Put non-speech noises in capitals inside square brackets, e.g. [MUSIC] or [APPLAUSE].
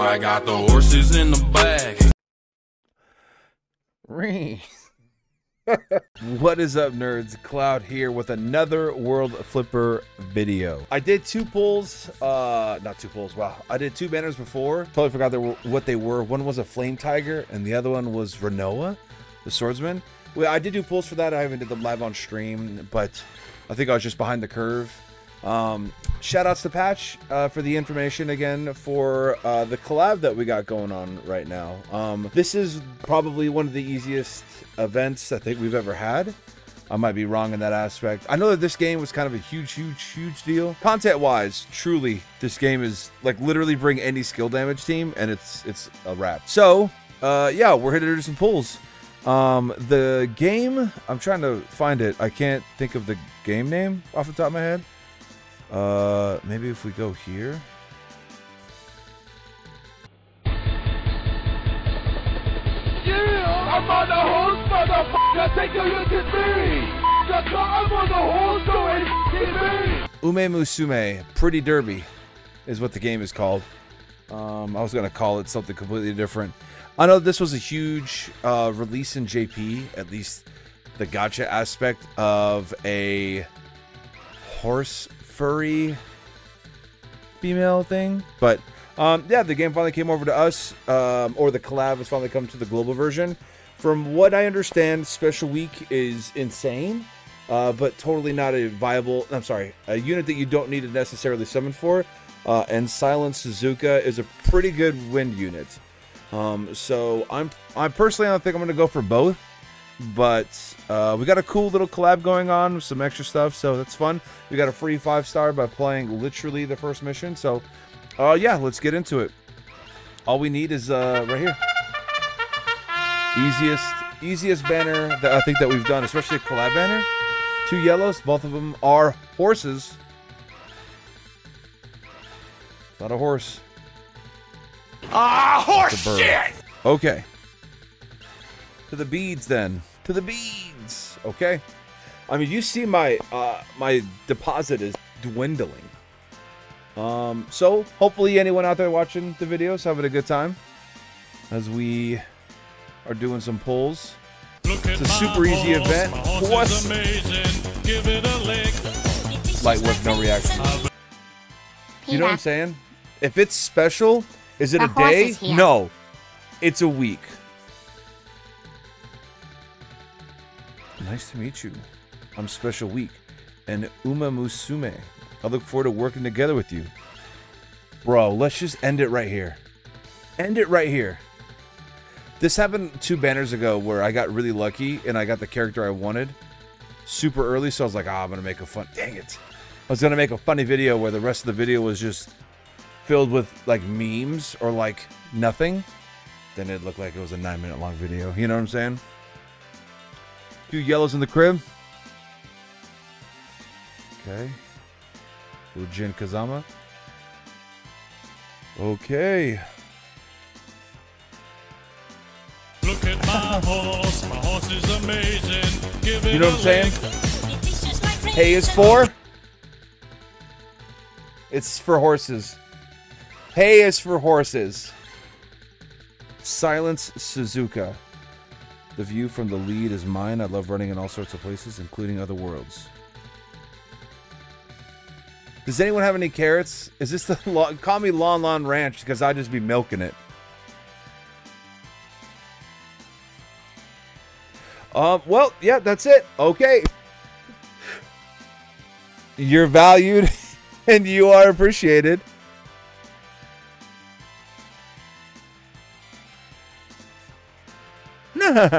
I got the horses in the bag. Ring. [LAUGHS] what is up, nerds? Kloud here with another World Flipper video. I did two pulls, uh, not two pulls, wow. I did two banners before. Totally forgot they were, what they were. One was a Flame Tiger, and the other one was Rinoa, the swordsman. Well, I did do pulls for that. I haven't did them live on stream, but I think I was just behind the curve. Um, shout outs to Patch uh, for the information again for uh, the collab that we got going on right now. Um, this is probably one of the easiest events I think we've ever had. I might be wrong in that aspect. I know that this game was kind of a huge, huge, huge deal. Content wise, truly, this game is like literally bring any skill damage team and it's it's a wrap. So, uh, yeah, we're here to do some pulls. Um, the game, I'm trying to find it. I can't think of the game name off the top of my head. Uh, maybe if we go here. Yeah, I'm on the horse, motherfucker. Take a look at me. I'm on the horse, go and me. Uma Musume, Pretty Derby, is what the game is called. Um, I was gonna call it something completely different. I know this was a huge uh, release in JP, at least the gacha aspect of a horse furry female thing. But um, yeah, the game finally came over to us, um, or the collab has finally come to the global version. From what I understand, Special Week is insane, uh, but totally not a viable. I'm sorry, a unit that you don't need to necessarily summon for. Uh, and Silence Suzuka is a pretty good wind unit. Um, so I'm I personally I think I'm gonna go for both. But uh, we got a cool little collab going on with some extra stuff, so that's fun. We got a free five star by playing literally the first mission. So, uh, yeah, let's get into it. All we need is uh, right here. Easiest, easiest banner that I think that we've done, especially a collab banner. Two yellows, both of them are horses. Not a horse. Ah, horse shit. Okay. To the beads then. To the beads. Okay. I mean, you see my uh my deposit is dwindling. Um so hopefully anyone out there watching the videos having a good time as we are doing some pulls. It's a super easy event. Horse. Light work, no reaction. You know what I'm saying? If it's special, is it The a day? No. It's a week. Nice to meet you. I'm Special Week and Uma Musume. I look forward to working together with you. Bro, let's just end it right here. End it right here. This happened two banners ago where I got really lucky and I got the character I wanted super early, so I was like, ah, I'm gonna make a fun dang it. I was gonna make a funny video where the rest of the video was just filled with like memes or like nothing. Then it looked like it was a nine minute long video. You know what I'm saying? Few yellows in the crib. Okay. Ujin Kazama. Okay. Look at my horse, my horse is amazing. Give it You know what I'm saying? Hay is for? It's for horses. Hay is for horses. Silence Suzuka. The view from the lead is mine. I love running in all sorts of places, including other worlds. Does anyone have any carrots? Is this the [LAUGHS] lawn? Call me Lon Lon Ranch because I'd just be milking it. Um, well, yeah, that's it. Okay. You're valued [LAUGHS] and you are appreciated. [LAUGHS]